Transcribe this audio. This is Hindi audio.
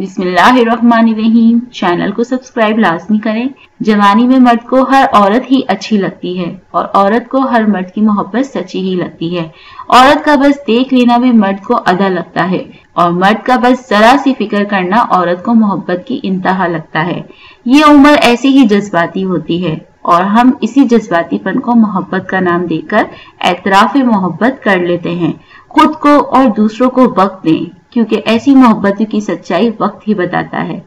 बिस्मिल्लाहिर्रहमानिर्रहीम। चैनल को सब्सक्राइब लाजमी करें। जवानी में मर्द को हर औरत ही अच्छी लगती है और औरत को हर मर्द की मोहब्बत सच्ची ही लगती है। औरत का बस देख लेना भी मर्द को अदा लगता है और मर्द का बस जरा सी फ़िक्र करना औरत को मोहब्बत की इंतहा लगता है। ये उम्र ऐसी ही जज्बाती होती है और हम इसी जज्बातीपन को मोहब्बत का नाम देकर एतराफ मोहब्बत कर लेते हैं। खुद को और दूसरों को वक्त दें। क्योंकि ऐसी मोहब्बत की सच्चाई वक्त ही बताता है।